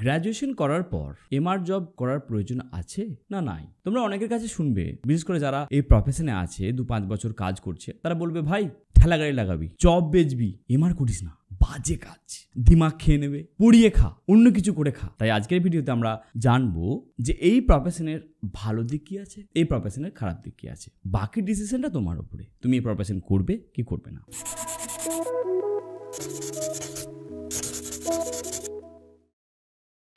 Graduation করার পর MR job করার প্রয়োজন আছে না নাই? তোমরা অনেকের কাছে শুনবে, বিশেষ করে যারা এই প্রফেশনে আছে, দু পাঁচ বছর কাজ করছে, তারা বলবে, ভাই ঠেলা গাড়ি লাগাবি জব বেচবি এমআর করিস না, বাজে কাজ, দিমাগ খেয়ে নেবে, পুড়িয়ে খা, অন্য কিছু করে খা। তাই আজকের ভিডিওতে আমরা জানব যে এই প্রফেশনের ভালো দিক কি আছে, এই প্রফেশনের খারাপ দিক কি আছে। বাকি ডিসিশনটা তোমার উপরে তুমি এই প্রফেশন করবে কি করবে না?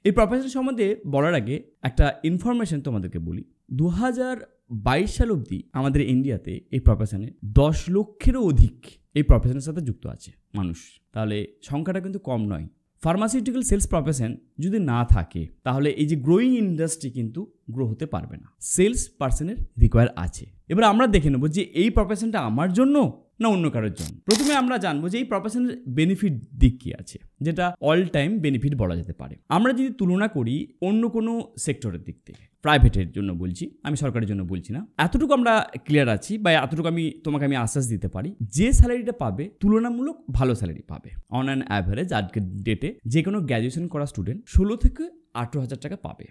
এই প্রফেশন সম্বন্ধে বলার আগে একটা ইনফরমেশন তোমাদেরকে বলি। দু হাজার বাইশ সাল অবধি আমাদের ইন্ডিয়াতে এই প্রফেশনে দশ লক্ষেরও অধিক এই প্রফেশনের সাথে যুক্ত আছে মানুষ। তাহলে সংখ্যাটা কিন্তু কম নয়। ফার্মাসিউটিক্যাল সেলস প্রফেশন যদি না থাকে, তাহলে এই যে গ্রোয়িং ইন্ডাস্ট্রি কিন্তু গ্রো হতে পারবে না। সেলস পার্সনের রিকোয়ার আছে। এবার আমরা দেখে নেব যে এই প্রফেশনটা আমার জন্য না অন্য কারোর জন্য। প্রথমে আমরা জানব যে এই প্রফেশনের বেনিফিট দিক কি আছে, যেটা অল টাইম বেনিফিট বলা যেতে পারে। আমরা যদি তুলনা করি অন্য কোনো সেক্টরের দিক থেকে প্রাইভেটের জন্য বলছি, আমি সরকারের জন্য বলছি না, এতটুকু আমরা ক্লিয়ার আছি বা এতটুকু আমি তোমাকে আমি আশ্বাস দিতে পারি, যে স্যালারিটা পাবে তুলনামূলক ভালো স্যালারি পাবে। অন অ্যান অ্যাভারেজ আজকের ডেটে যে কোনো গ্র্যাজুয়েশন করা স্টুডেন্ট ষোলো থেকে আঠেরো হাজার টাকা পাবে।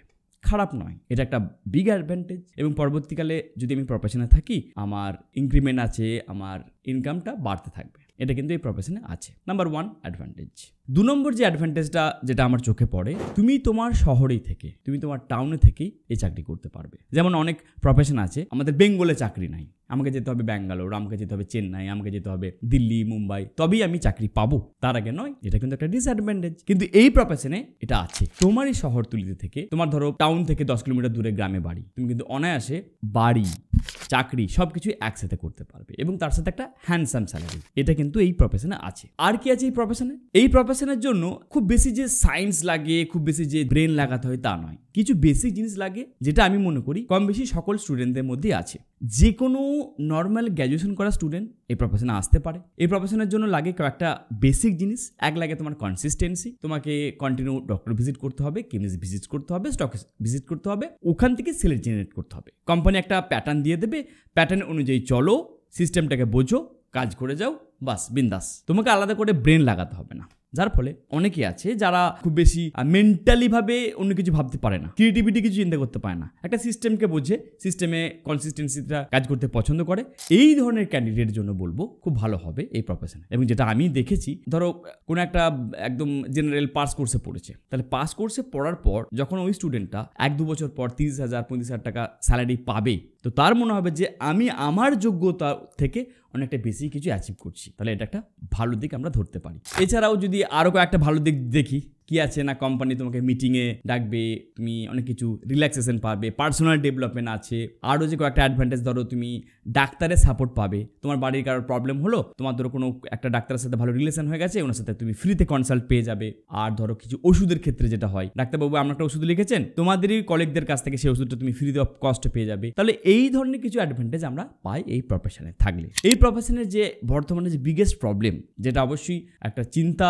খারাপ নয়। এটা একটা বিগ অ্যাডভান্টেজ এবং পরবর্তীকালে যদি আমি প্রফেশনে থাকি, আমার ইনক্রিমেন্ট আছে, আমার ইনকামটা বাড়তে থাকবে। এটা কিন্তু এই প্রফেশনে আছে। নাম্বার ওয়ান অ্যাডভান্টেজ দু নম্বর যে অ্যাডভান্টেজটা যেটা আমার চোখে পড়ে, তুমি তোমার শহরেই থেকে, তুমি তোমার টাউনে থেকেই এই চাকরি করতে পারবে। যেমন অনেক প্রফেশন আছে, আমাদের বেঙ্গলে চাকরি নাই। আমাকে যেতে হবে ব্যাঙ্গালোর, আমাকে যেতে হবে চেন্নাই, আমাকে যেতে হবে দিল্লি, মুম্বাই, তবেই আমি চাকরি পাবো। তার আগে নয়, এটা কিন্তু একটা ডিসঅ্যাডভান্টেজ কিন্তু এই প্রফেশনে এটা আছে। তোমারই শহরতলিতে থেকে, তোমার ধরো টাউন থেকে দশ কিলোমিটার দূরে গ্রামে বাড়ি, তুমি কিন্তু অনায়াসে বাড়ি চাকরি সব কিছু একসাথে করতে পারবে এবং তার সাথে একটা হ্যান্ডসাম স্যালারি এটা কিন্তু এই প্রফেশনে আছে। আর কি আছে এই প্রফেশনে এই প্রফেশনের জন্য খুব বেশি যে সায়েন্স লাগে, খুব বেশি যে ব্রেন লাগাতে হয় তা নয়। কিছু বেসিক জিনিস লাগে যেটা আমি মনে করি কম বেশি সকল স্টুডেন্টদের মধ্যে আছে। যে কোনো নর্মাল গ্র্যাজুয়েশন করা স্টুডেন্ট এই প্রফেশনে আসতে পারে। এই প্রফেশনের জন্য লাগে কয়েকটা বেসিক জিনিস। এক লাগে তোমার কনসিস্টেন্সি তোমাকে কন্টিনিউ ডক্টর ভিজিট করতে হবে কেমিস্ট ভিজিট করতে হবে স্টক ভিজিট করতে হবে, ওখান থেকে সেলের জেনারেট করতে হবে। কোম্পানি একটা প্যাটার্ন দিয়ে দেবে। প্যাটার্ন অনুযায়ী চলো সিস্টেমটাকে বোঝো, কাজ করে যাও, বাস, বিন্দাস। তোমাকে আলাদা করে ব্রেন লাগাতে হবে না। যার ফলে অনেকে আছে যারা খুব বেশি মেন্টালি ভাবে অন্য কিছু ভাবতে পারে না। ক্রিয়েটিভিটি কিছু চিন্তা করতে পারে না। একটা সিস্টেমকে বোঝে সিস্টেমে কনসিস্টেন্সিটা কাজ করতে পছন্দ করে। এই ধরনের ক্যান্ডিডেটের জন্য বলব খুব ভালো হবে এই প্রফেশন এবং যেটা আমি দেখেছি, ধরো, কোনো একটা একদম জেনারেল পাস কোর্সে পড়েছে। তাহলে পাস কোর্সে পড়ার পর যখন ওই স্টুডেন্টটা এক দু বছর পর তিরিশ হাজার, পঁয়ত্রিশ হাজার টাকা স্যালারি পাবে, তো তার মনে হবে যে আমি আমার যোগ্যতা থেকে অনেকটা বেশি কিছু অ্যাচিভ করছি। তাহলে এটা একটা ভালো দিক আমরা ধরতে পারি। এছাড়াও যদি আরও কয়েকটা ভালো দিক দেখি কি আছে না কোম্পানি তোমাকে মিটিংয়ে ডাকবে, তুমি অনেক কিছু রিল্যাক্সেশন পাবে পার্সোনাল ডেভেলপমেন্ট আছে আরও যে কয়েকটা অ্যাডভান্টেজ ধরো তুমি ডাক্তারের সাপোর্ট পাবে। তোমার বাড়ির কারোর প্রবলেম হলো, তোমার ধরো কোনো একটা ডাক্তারের সাথে ভালো রিলেশন হয়ে গেছে, ওনার সাথে তুমি ফ্রিতে কনসাল্ট পেয়ে যাবে। আর ধরো কিছু ওষুধের ক্ষেত্রে যেটা হয়, ডাক্তারবাবু আপনার একটা ওষুধ লিখেছেন, তোমাদেরই কলিগদের কাছ থেকে সেই ওষুধটা তুমি ফ্রিতে অফ কস্টে পেয়ে যাবে। তাহলে এই ধরনের কিছু অ্যাডভান্টেজ আমরা পাই এই প্রফেশনে থাকলে। এই প্রফেশনের যে বর্তমানে যে বিগেস্ট প্রবলেম যেটা অবশ্যই একটা চিন্তা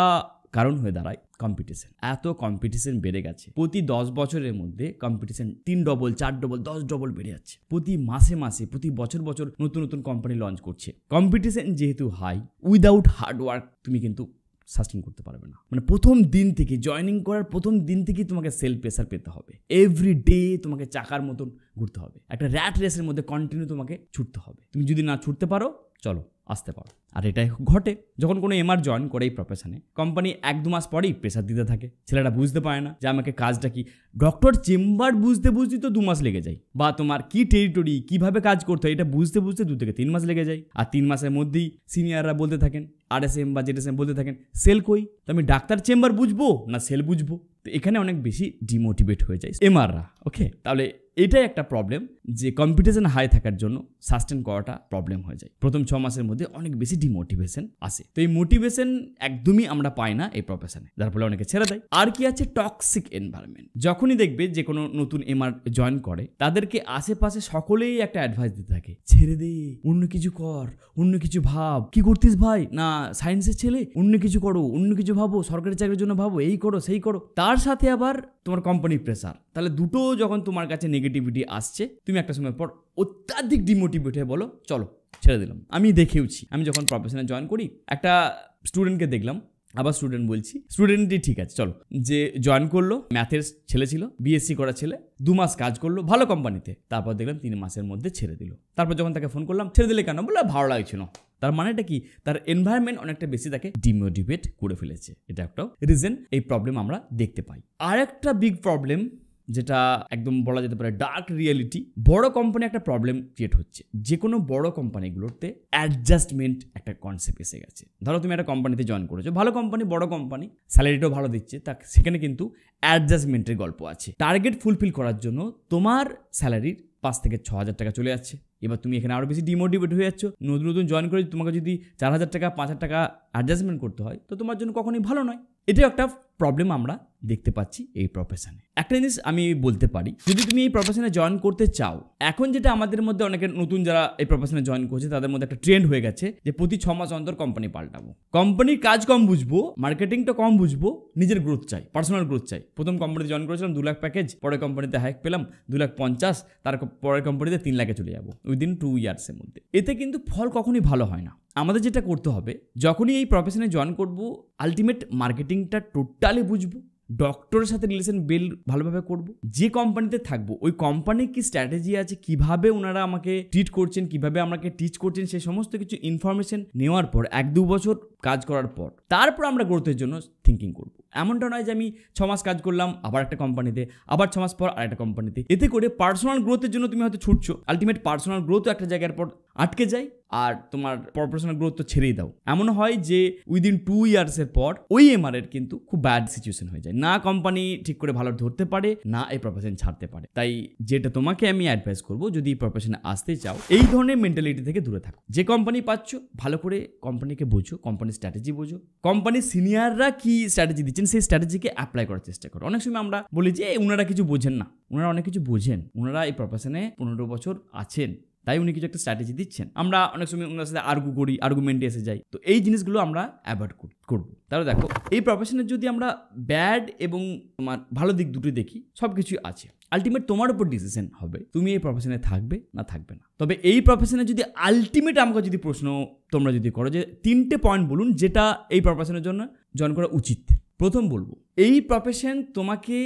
কারণ হয়ে দাঁড়ায় কম্পিটিশন এত কম্পিটিশন বেড়ে গেছে। প্রতি দশ বছরের মধ্যে কম্পিটিশন তিন ডবল চার ডবল দশ ডবল বেড়ে যাচ্ছে। প্রতি মাসে মাসে, প্রতি বছর বছর নতুন নতুন কোম্পানি লঞ্চ করছে। কম্পিটিশন যেহেতু হাই উইদাউট হার্ড ওয়ার্ক তুমি কিন্তু সাস্টেন করতে পারবে না। মানে প্রথম দিন থেকে জয়নিং করার প্রথম দিন থেকেই তোমাকে সেলফ প্রেসার পেতে হবে। এভরি ডে তোমাকে চাকার মতন ঘুরতে হবে। একটা র্যাট রেসের মধ্যে কন্টিনিউ তোমাকে ছুটতে হবে। তুমি যদি না ছুটতে পারো, চলো, আসতে পারো। আর এটাই ঘটে যখন কোনো এমআর জয়েন করে এই প্রফেশনে কোম্পানি এক দু মাস পরেই প্রেশার দিতে থাকে। ছেলেটা বুঝতে পারে না যে আমাকে কাজটা কি। ডক্টর চেম্বার বুঝতে বুঝতে তো দু মাস লেগে যায়। বা তোমার কি টেরিটরি কীভাবে কাজ করতে হয় এটা বুঝতে বুঝতে দু থেকে তিন মাস লেগে যায়। আর তিন মাসের মধ্যেই সিনিয়ররা বলতে থাকেন আর এস এম বা জেড এস এম বলতে থাকেন সেল কই? তো আমি ডাক্তার চেম্বার বুঝব না সেল বুঝব? তো এখানে অনেক বেশি ডিমোটিভেট হয়ে যায় এমআররা ওকে তাহলে এটাই একটা প্রবলেম যে কম্পিটিশন হাই থাকার জন্য সাস্টেন করাটা প্রবলেম হয়ে যায়। প্রথম ছ মাসের মধ্যে অনেক বেশি ডিমোটিভেশন আসে। তো এই মোটিভেশন একদমই আমরা পাই না এই প্রফেশনে যার ফলে অনেকে ছেড়ে দেয়। আর কি আছে টক্সিক এনভায়রনমেন্ট যখনই দেখবে যে কোনো নতুন এমআর জয়েন করে, তাদেরকে আশেপাশে সকলেই একটা অ্যাডভাইস দিতে থাকে, ছেড়ে দে, অন্য কিছু কর, অন্য কিছু ভাব। কি করতিস ভাই? না সায়েন্সের ছেলে? অন্য কিছু করো, অন্য কিছু ভাবো, সরকারি চাকরির জন্য ভাবো, এই করো, সেই করো। তার সাথে আবার তোমার কোম্পানির প্রেসার তাহলে দুটো যখন তোমার কাছে নেগেটিভিটি আসছে, তুমি একটা সময় পর অত্যাধিক ডিমোটিভেট হয়ে বলো, চলো ছেড়ে দিলাম। আমি দেখেওছি। আমি যখন প্রফেশনে জয়েন করি, একটা স্টুডেন্টকে দেখলাম, আবার স্টুডেন্ট বলছি স্টুডেন্টই ঠিক আছে, চলো। যে জয়েন করল ম্যাথের ছেলে ছিল বিএসসি করা ছেলে, দু মাস কাজ করল, ভালো কোম্পানিতে তারপর দেখলাম তিন মাসের মধ্যে ছেড়ে দিল। তারপর যখন তাকে ফোন করলাম, ছেড়ে দিলে কেন? বলে ভালো লাগছিল। তার মানেটা কি? তার এনভায়রনমেন্ট অনেকটা বেশি তাকে ডিমোটিভেট করে ফেলেছে। এটা একটা রিজন এই প্রবলেম আমরা দেখতে পাই। আর একটা বিগ প্রবলেম যেটা একদম বলা যেতে পারে ডার্ক রিয়েলিটি বড় কোম্পানি একটা প্রবলেম ক্রিয়েট হচ্ছে। যে কোনো বড় কোম্পানিগুলোতে অ্যাডজাস্টমেন্ট একটা কনসেপ্ট এসে গেছে। ধরো তুমি একটা কোম্পানিতে জয়েন করেছ, ভালো কোম্পানি বড় কোম্পানি স্যালারিটাও ভালো দিচ্ছে, তা সেখানে কিন্তু অ্যাডজাস্টমেন্টের গল্প আছে। টার্গেট ফুলফিল করার জন্য তোমার স্যালারির পাঁচ থেকে ছ হাজার টাকা চলে যাচ্ছে। এবার তুমি এখানে আরও বেশি ডিমোটিভেট হয়ে যাচ্ছ। নতুন নতুন জয়েন করে তোমাকে যদি চার হাজার টাকা, পাঁচ হাজার টাকা অ্যাডজাস্টমেন্ট করতে হয়, তো তোমার জন্য কখনোই ভালো নয়। এটাও একটা প্রবলেম আমরা দেখতে পাচ্ছি এই প্রফেশনে একটা জিনিস আমি বলতে পারি, যদি তুমি এই প্রফেশনে জয়েন করতে চাও, এখন যেটা আমাদের মধ্যে অনেকে নতুন যারা এই প্রফেশনে জয়েন করছে, তাদের মধ্যে একটা ট্রেন্ড হয়ে গেছে যে প্রতি ছ মাস অন্তর কোম্পানি পাল্টাবো। কোম্পানির কাজ কম বুঝব মার্কেটিংটা কম বুঝব, নিজের গ্রোথ চাই পার্সোনাল গ্রোথ চাই। প্রথম কোম্পানিতে জয়েন করেছিলাম, দু লাখ প্যাকেজ পরের কোম্পানিতে হাইক পেলাম, দু লাখ পঞ্চাশ, তার পরের কোম্পানিতে তিন লাখে চলে যাব উইদিন টু ইয়ার্সের মধ্যে। এতে কিন্তু ফল কখনই ভালো হয় না। আমাদের যেটা করতে হবে, যখনই এই প্রফেশনে জয়েন করব আলটিমেট মার্কেটিংটা টোটালি বুঝব ডক্টরের সাথে রিলেশন বিল্ড ভালোভাবে করব, যে কোম্পানিতে থাকব, ওই কোম্পানির কি স্ট্র্যাটেজি আছে, কীভাবে ওনারা আমাকে ট্রিট করছেন, কীভাবে আমাকে টিচ করছেন সেই সমস্ত কিছু ইনফরমেশন নেওয়ার পর, এক দু বছর কাজ করার পর, তারপর আমরা গ্রোথের জন্য থিঙ্কিং করব। এমনটা নয় যে আমি ছ মাস কাজ করলাম, আবার একটা কোম্পানিতে আবার ছ মাস পর আরেকটা কোম্পানিতে এতে করে পার্সোনাল গ্রোথের জন্য তুমি হয়তো ছুটছো আলটিমেট পার্সোনাল গ্রোথও একটা জায়গার পর আটকে যায় আর তোমার প্রফেশনাল গ্রোথ তো ছেড়েই দাও। এমন হয় যে উইদিন টু ইয়ার্সের পর ওই এমআর এর কিন্তু খুব ব্যাড সিচুয়েশন হয়ে যায়। না কোম্পানি ঠিক করে ভালো ধরতে পারে, না এই প্রফেশন ছাড়তে পারে। তাই যেটা তোমাকে আমি অ্যাডভাইস করব, যদি এই প্রফেশনে আসতে চাও, এই ধরনের মেন্টালিটি থেকে দূরে থাকো। যে কোম্পানি পাচ্ছ, ভালো করে কোম্পানিকে বোঝো কোম্পানির স্ট্র্যাটেজি বোঝো। কোম্পানির সিনিয়ররা কি স্ট্র্যাটেজি দিচ্ছেন, সেই স্ট্র্যাটেজিকে অ্যাপ্লাই করার চেষ্টা করো। অনেক সময় আমরা বলি যে ওনারা কিছু বোঝেন না। ওনারা অনেক কিছু বোঝেন। ওনারা এই প্রফেশনে পনেরো বছর আছেন। তাই উনি কিছু একটা স্ট্র্যাটেজি দিচ্ছেন। আমরা অনেক সময় ওনার সাথে আর্গু করি আর্গুমেন্টে এসে যাই। তো এই জিনিসগুলো আমরা অ্যাভয়েড করব। তাহলে দেখো, এই প্রফেশনের যদি আমরা ব্যাড এবং তোমার ভালো দিক দুটো দেখি সব কিছুই আছে। আলটিমেট তোমার উপর ডিসিশন হবে, তুমি এই প্রফেশনে থাকবে না থাকবে না। তবে এই প্রফেশনে যদি আলটিমেট আমাকে যদি প্রশ্ন তোমরা যদি করো যে তিনটে পয়েন্ট বলুন যেটা এই প্রফেশনের জন্য জয়েন করা উচিত। প্রথম বলব, এই প্রফেশন তোমাকে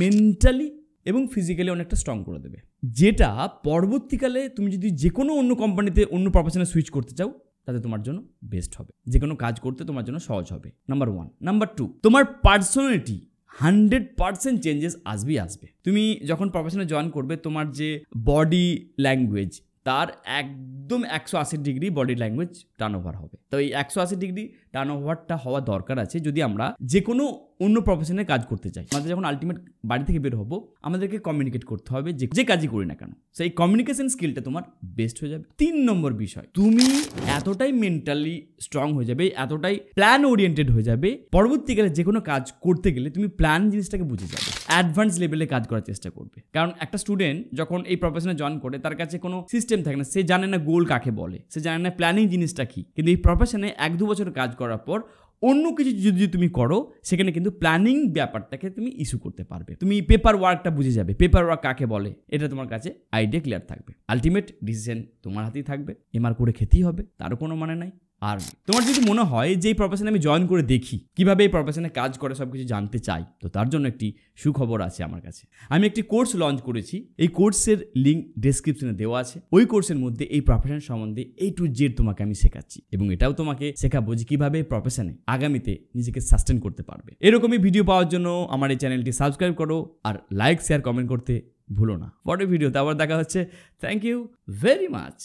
মেন্টালি এবং ফিজিক্যালি অনেকটা স্ট্রং করে দেবে। যেটা পরবর্তীকালে তুমি যদি যে কোনো অন্য কোম্পানিতে অন্য প্রফেশনে সুইচ করতে চাও, তাতে তোমার জন্য বেস্ট হবে। যে কোনো কাজ করতে তোমার জন্য সহজ হবে। নাম্বার ওয়ান নাম্বার টু তোমার পার্সোনালিটি হান্ড্রেড পার্সেন্ট চেঞ্জেস আসবেই আসবে। তুমি যখন প্রফেশনে জয়েন করবে, তোমার যে বডি ল্যাঙ্গুয়েজ তার একদম একশো আশি degree body language turn over হবে। তো এই একশো আশি ডিগ্রি টার্ন ওভারটা হওয়া দরকার আছে যদি আমরা যে কোনো অন্য প্রফেশনে কাজ করতে চাই। আমাদের যখন আলটিমেট বাড়ি থেকে বের হব, আমাদেরকে কমিউনিকেট করতে হবে যে যে কাজই করি না কেন। সেই কমিউনিকেশন স্কিলটা তোমার বেস্ট হয়ে যাবে। তিন নম্বর বিষয়, তুমি এতটাই মেন্টালি স্ট্রং হয়ে যাবে, এতটাই প্ল্যান ওরিয়েন্টেড হয়ে যাবে, পরবর্তীকালে যে কোনো কাজ করতে গেলে তুমি প্ল্যান জিনিসটাকে বুঝে যাবে। অ্যাডভান্স লেভেলে কাজ করার চেষ্টা করবে। কারণ একটা স্টুডেন্ট যখন এই প্রফেশনে জয়েন করে, তার কাছে কোনো সিস্টেম থাকে না। সে জানে না গোল কাকে বলে। সে জানে না প্ল্যানিং জিনিসটা কি। কিন্তু এই প্রফেশনে এক দু বছর কাজ করার পর অন্য কিছু যদি তুমি করো, সেখানে কিন্তু প্ল্যানিং ব্যাপারটাকে তুমি ইস্যু করতে পারবে। তুমি পেপার ওয়ার্কটা বুঝে যাবে। পেপার ওয়ার্ক কাকে বলে? এটা তোমার কাছে আইডিয়া ক্লিয়ার থাকবে। আলটিমেট ডিসিশন তোমার হাতেই থাকবে। এমআর করে খেতেই হবে। তারও কোনো মানে নাই। আর তোমার যদি মনে হয় যে এই প্রফেশনে আমি জয়েন করে দেখি, কীভাবে এই প্রফেশনে কাজ করে সব কিছু জানতে চাই, তো তার জন্য একটি সুখবর আছে আমার কাছে। আমি একটি কোর্স লঞ্চ করেছি, এই কোর্সের লিঙ্ক ডেসক্রিপশনে দেওয়া আছে। ওই কোর্সের মধ্যে এই প্রফেশন সম্বন্ধে এই টু জেড তোমাকে আমি শেখাচ্ছি এবং এটাও তোমাকে শেখাবো যে কীভাবে প্রফেশনে আগামীতে নিজেকে সাস্টেন করতে পারবে। এরকমই ভিডিও পাওয়ার জন্য আমার এই চ্যানেলটি সাবস্ক্রাইব করো আর লাইক শেয়ার কমেন্ট করতে ভুলো না। পরের ভিডিওতে আবার দেখা হচ্ছে। Thank you very much